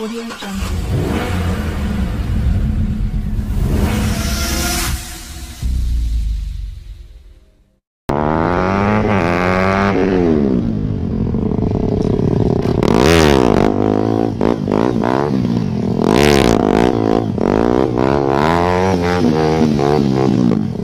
Audio Jungle. Mm-hmm.